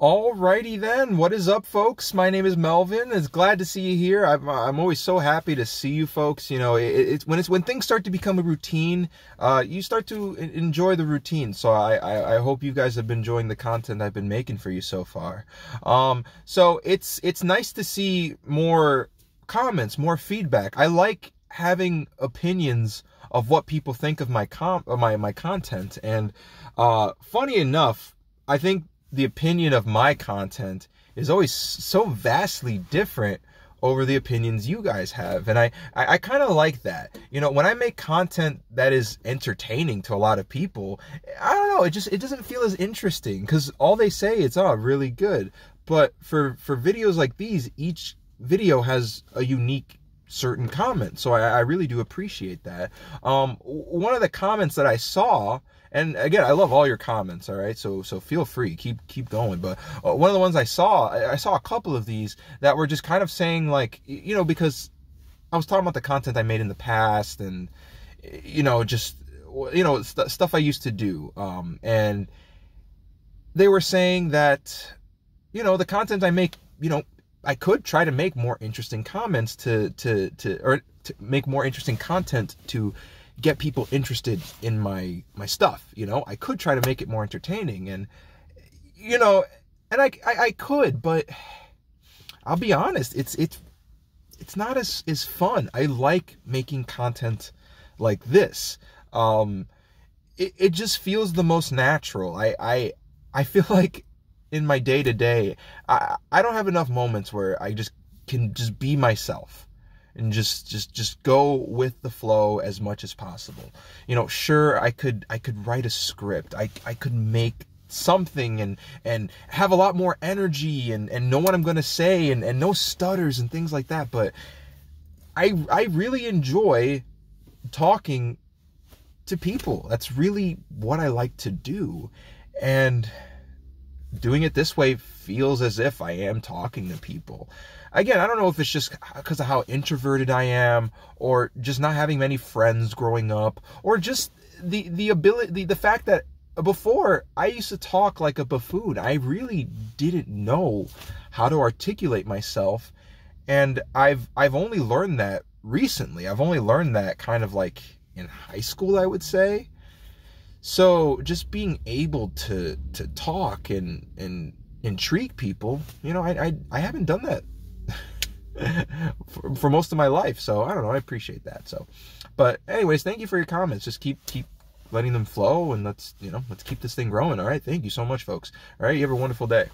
Alrighty then, what is up, folks? My name is Melvin. It's glad to see you here. I'm, I'm always so happy to see you, folks. You know, it, it's when it's when things start to become a routine, uh, you start to enjoy the routine. So I, I, I hope you guys have been enjoying the content I've been making for you so far. Um, so it's it's nice to see more comments, more feedback. I like having opinions of what people think of my com of my my content. And uh, funny enough, I think the opinion of my content is always so vastly different over the opinions you guys have. And I, I, I kind of like that. You know, when I make content that is entertaining to a lot of people, I don't know, it just, it doesn't feel as interesting because all they say is, oh, really good. But for, for videos like these, each video has a unique certain comments. So I, I really do appreciate that. Um, one of the comments that I saw and again, I love all your comments. All right, so so feel free, keep keep going. But uh, one of the ones I saw, I, I saw a couple of these that were just kind of saying like, you know, because I was talking about the content I made in the past, and you know, just you know, st stuff I used to do, um, and they were saying that, you know, the content I make, you know, I could try to make more interesting comments to to to or to make more interesting content to get people interested in my my stuff you know? I could try to make it more entertaining and you know and i i, I could but i'll be honest it's it's it's not as as fun. I like making content like this. Um it, it just feels the most natural. I i i feel like in my day to day i i don't have enough moments where i just can just be myself and just just just go with the flow as much as possible. You know sure i could i could write a script. I i could make something and and have a lot more energy and and know what i'm going to say and and no stutters and things like that but i i really enjoy talking to people. That's really what i like to do. And doing it this way feels as if I am talking to people. Again, I don't know if it's just because of how introverted I am, or just not having many friends growing up, or just the the ability, the, the fact that before I used to talk like a buffoon. I really didn't know how to articulate myself, and I've I've only learned that recently. I've only learned that kind of like in high school, I would say. So just being able to to talk and and intrigue people, you know, I I, I haven't done that for, for most of my life. So I don't know. I appreciate that. So, but anyways, thank you for your comments. Just keep keep letting them flow and let's you know let's keep this thing growing. All right. Thank you so much, folks. All right. You have a wonderful day.